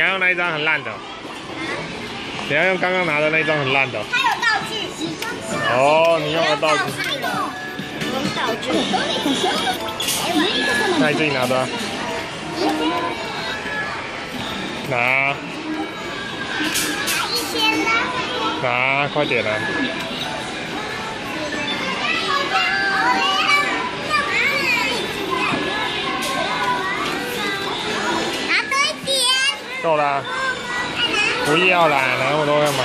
用那一张很烂的。你要用刚刚拿的那一张很烂的。还有道具。哦，你用的道具。用道具。那你自己拿的。拿。拿一千的。拿，快点啊！够啦。不要啦，拿那么多干嘛？